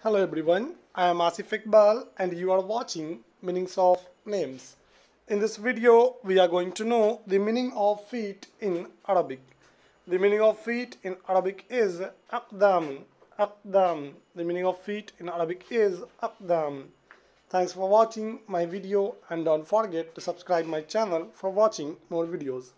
Hello everyone, I am Asif Iqbal and you are watching Meanings of Names. In this video, we are going to know the meaning of feet in Arabic. The meaning of feet in Arabic is أقدام أقدام. The meaning of feet in Arabic is أقدام. Thanks for watching my video and don't forget to subscribe my channel for watching more videos.